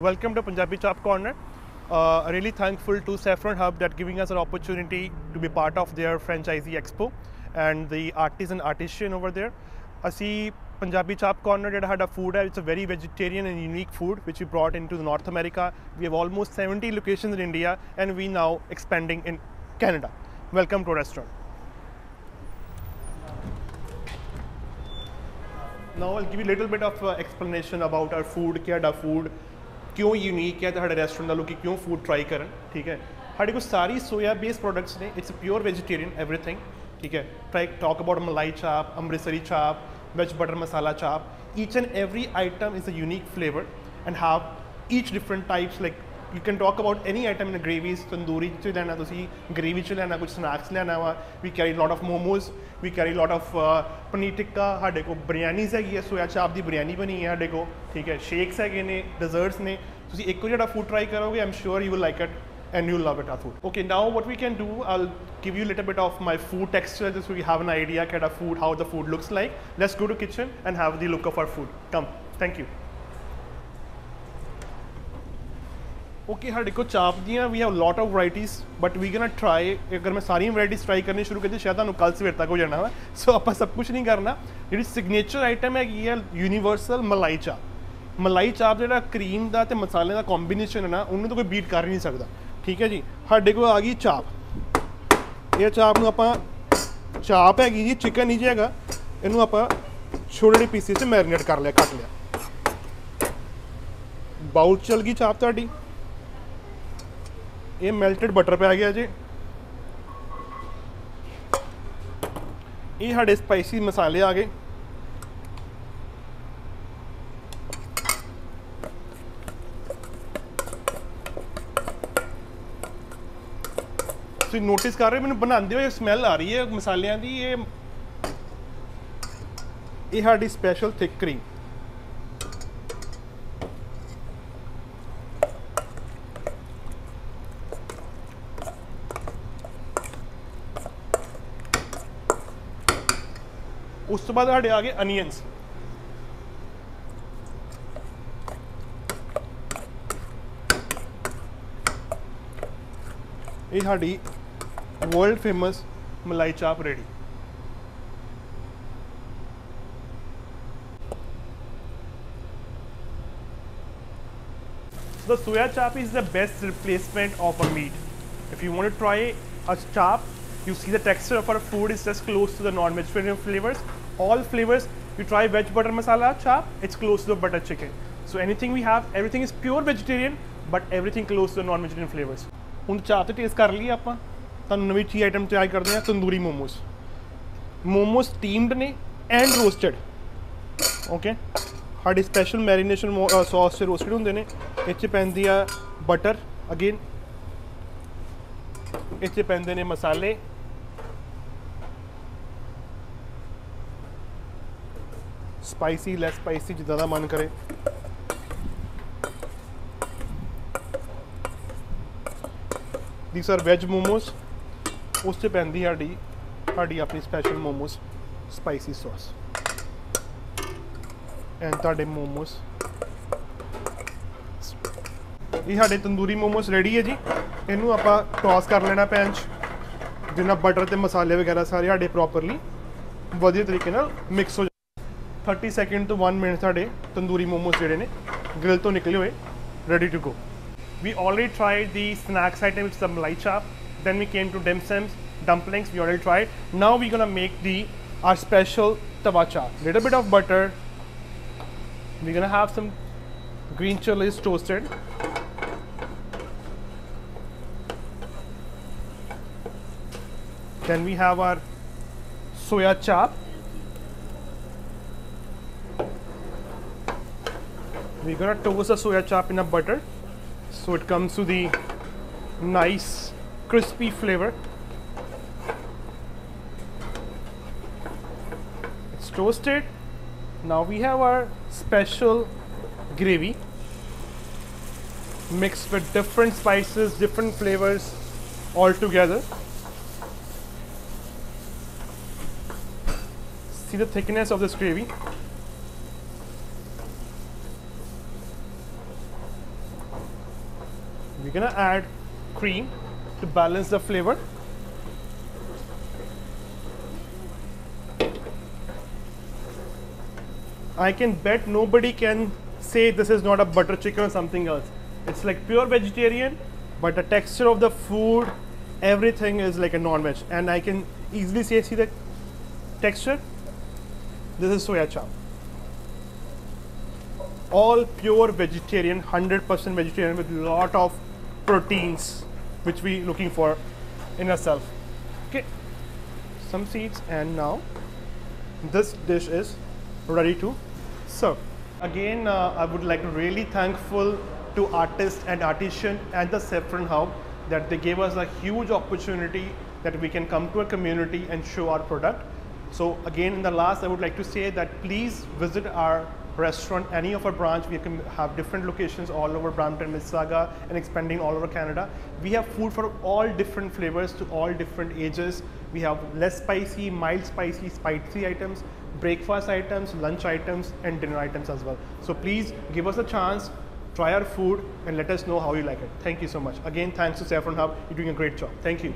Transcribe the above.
Welcome to Punjabi Chap Corner. Uh, really thankful to Saffron Hub that giving us an opportunity to be part of their franchisee expo and the artist and artisan over there. I see Punjabi Chap Corner that had a food, uh, it's a very vegetarian and unique food which we brought into North America. We have almost 70 locations in India and we now expanding in Canada. Welcome to restaurant. Now I'll give you a little bit of uh, explanation about our food, Kiada food. ਕਿਉਂ unique ਹੈ ਤੇ ਸਾਡੇ restaurant ਦਾ ਲੋਕੀ ਕਿਉਂ food try ਕਰਨ ਠੀਕ ਹੈ ਸਾਡੇ ਕੋਲ ਸਾਰੀ ਸੋਇਆ ਬੇਸ ਪ੍ਰੋਡਕਟਸ ਨੇ ਇਟਸ ਪਿਓਰ ਵੈਜੀਟੇਰੀਅਨ ਐਵਰੀਥਿੰਗ ਠੀਕ ਹੈ try talk about malai chaap Amritsari chaap veg butter masala chaap each and every item is a unique flavour and have each different types like you can talk about any item in gravies tandoori ਚ ਲੈਣਾ ਤੁਸੀਂ gravy ਚ ਲੈਣਾ ਕੁਝ snacks ਲੈਣਾ ਵਾ ਵੀ carry lot of momos we carry lot of paneer tikka ਸਾਡੇ ਕੋਲ ਬਿਰਿਆਨੀਜ਼ ਹੈਗੀ ਹੈ ਸੋਇਆ ਚਾਪ ਦੀ ਬਿਰਿਆਨੀ ਬਣੀ ਹੈ ਸਾਡੇ ਕੋਲ ਠੀਕ ਹੈ ਸ਼ੇਕਸ ਹੈਗੇ ਨੇ ਡੈਜ਼ਰਟਸ ਨੇ ਤੁਸੀਂ ਇੱਕ ਵਾਰ ਜਿਹੜਾ ਫੂਡ ਟਰਾਈ ਕਰੋਗੇ I'm sure you will like it and you'll love it our food okay now what we can do i'll give you a little bit of my food texture just so you have an idea kind of food how the food looks like let's go to kitchen and have the look of our food come thank you Okay ਸਾਡੇ ਕੋਲ ਚਾਪ ਦੀਆਂ ਵੀ have lot of varieties but we gonna try ਅਗਰ ਮੈਂ ਸਾਰੀਆਂ varieties try ਕਰਨੀ ਸ਼ੁਰੂ ਕਰ ਦਿੱਤੀ ਸ਼ਾਇਦ ਤੁਹਾਨੂੰ ਕੱਲ ਸਵੇਰ ਤੱਕ ਹੋ ਜਾਣਾ ਵਾ ਸੋ ਆਪਾਂ ਸਭ ਕੁਝ ਨਹੀਂ ਕਰਨਾ ਜਿਹੜੀ ਸਿਗਨੇਚਰ ਆਈਟਮ ਹੈਗੀ ਹੈ ਯੂਨੀਵਰਸਲ ਮਲਾਈ ਚਾਪ ਮਲਾਈ ਚਾਪ ਜਿਹੜਾ ਕਰੀਮ ਦਾ ਤੇ ਮਸਾਲੇ ਦਾ ਕੰਬੀਨੇਸ਼ਨ ਹੈ ਨਾ ਉਹਨੂੰ ਤਾਂ ਕੋਈ ਬੀਟ ਕਰ ਹੀ ਨਹੀਂ ਸਕਦਾ ਠੀਕ ਹੈ ਜੀ ਸਾਡੇ ਕੋਲ ਆ ਗਈ ਚਾਪ ਇਹ ਚਾਪ ਨੂੰ ਆਪਾਂ ਚਾਪ ਹੈਗੀ ਜੀ ਚਿਕਨ ਨਹੀਂ ਜੀ ਹੈਗਾ ਇਹਨੂੰ ਆਪਾਂ ਛੋਟੇ ਜਿਹੇ ਪੀਸਿਸ 'ਚ ਮੈਰੀਨੇਟ ਕਰ ਲਿਆ ਕੱਟ ਲਿਆ ਬਾਉਲ ਚਲ ਗਈ ਚਾਪ ਤੁਹਾਡੀ ਇਹ ਮੈਲਟਡ ਬਟਰ ਪੈ ਗਿਆ ਜੀ ਇਹ ਸਾਡੇ ਸਪਾਈਸੀ ਮਸਾਲੇ ਆ ਗਏ ਤੁਸੀਂ ਨੋਟਿਸ ਕਰ ਰਹੇ ਮੈਨੂੰ ਬਣਾਉਂਦੇ ਹੋਏ ਸਮੈਲ ਆ ਰਹੀ ਹੈ ਮਸਾਲਿਆਂ ਦੀ ਇਹ ਇਹ ਸਾਡੀ ਸਪੈਸ਼ਲ ਥਿਕ ਕਰੀਮ ਉਸ ਤੋਂ ਬਾਅਦ ਸਾਡੇ ਆ ਗਏ ਅਨੀਅਨਸ ਇਹ ਸਾਡੀ world famous malai chaap ready The soya chap is the best replacement of a meat. If you want to try a chap, you see the texture of our food is just close to the non-Mediterranean flavors. All flavors, you try veg butter masala chap, it's close to the butter chicken. So anything we have, everything is pure vegetarian, but everything close to the non-vegetarian flavors. ਹੁਣ ਚਾਹ ਤੇ taste ਕਰ ਲਈ ਆਪਾਂ ਤੁਹਾਨੂੰ ਨਵੀਂ ਚੀਜ਼ item ਤਿਆਰ ਕਰਦੇ ਆ ਤੰਦੂਰੀ ਮੋਮੋਸ ਮੋਮੋਸ ਸਟੀਮਡ ਨੇ ਐਂਡ ਰੋਸਟਡ ਓਕੇ ਸਾਡੀ ਸਪੈਸ਼ਲ ਮੈਰੀਨੇਸ਼ਨ ਸੌਸ 'ਚ ਰੋਸਟਡ ਹੁੰਦੇ ਨੇ ਇਹ 'ਚ ਪੈਂਦੀ ਆ ਬਟਰ ਅਗੇਨ ਇਹ 'ਚ ਪੈਂਦੇ ਨੇ ਮਸਾਲੇ ਸਪਾਈਸੀ ਲੈਸ ਸਪਾਈਸੀ ਜਿੱਦਾਂ ਦਾ ਮਨ ਕਰੇ ਥੀਸ ਆਰ ਵੈਜ ਮੋਮੋਸ ਉਸ 'ਚ ਪੈਂਦੀ ਸਾਡੀ ਸਾਡੀ ਆਪਣੀ special momos spicy sauce and ਤੁਹਾਡੇ ਮੋਮੋਸ ਇਹ ਸਾਡੇ ਤੰਦੂਰੀ ਮੋਮੋਸ ਰੈਡੀ ਹੈ ਜੀ ਇਹਨੂੰ ਆਪਾਂ ਟੌਸ ਕਰ ਲੈਣਾ ਪੈਨ 'ਚ ਜਿੰਨਾ ਬਟਰ ਤੇ ਮਸਾਲੇ ਵਗੈਰਾ ਸਾਰੇ ਸਾਡੇ ਪ੍ਰੋਪਰਲੀ ਵਧੀਆ ਤਰੀਕੇ ਨਾਲ ਮਿਕਸ ਹੋ 30 ਸੈਕਿੰਡ ਤੋਂ 1 ਮਿੰਟ ਸਾਡੇ ਤੰਦੂਰੀ ਮੋਮੋਸ ਜਿਹੜੇ ਨੇ ਗ੍ਰਿਲ ਤੋਂ ਨਿਕਲੇ ਹੋਏ ready to go we already tried the snacks item which is the malai chap then we came to dim sums dumplings we already tried now we're gonna make the our special tawa chap little bit of butter we're gonna have some green chilies toasted then we have our soya chap we're gonna toast the soya chap in a butter. So it comes to the nice crispy flavor. It's toasted. Now we have our special gravy mixed with different spices different flavors all together. See the thickness of this gravy we're gonna add cream to balance the flavor. I can bet nobody can say this is not a butter chicken or something else. It's like pure vegetarian, but the texture of the food, everything is like a non-veg. And I can easily say, see the texture? This is soya chap. All pure vegetarian, 100% vegetarian with lot of proteins, which we looking for in ourselves. Okay, some seeds and now this dish is ready to serve. Again, uh, I would like to really thankful to artists and artisan and the Saffron Hub that they gave us a huge opportunity that we can come to a community and show our product. So again, in the last, I would like to say that please visit our restaurant, any of our branch. We can have different locations all over Brampton, Mississauga, and expanding all over Canada. We have food for all different flavors to all different ages. We have less spicy, mild spicy, spicy items, breakfast items, lunch items, and dinner items as well. So please give us a chance, try our food, and let us know how you like it. Thank you so much. Again, thanks to Saffron Hub. You're doing a great job. Thank you.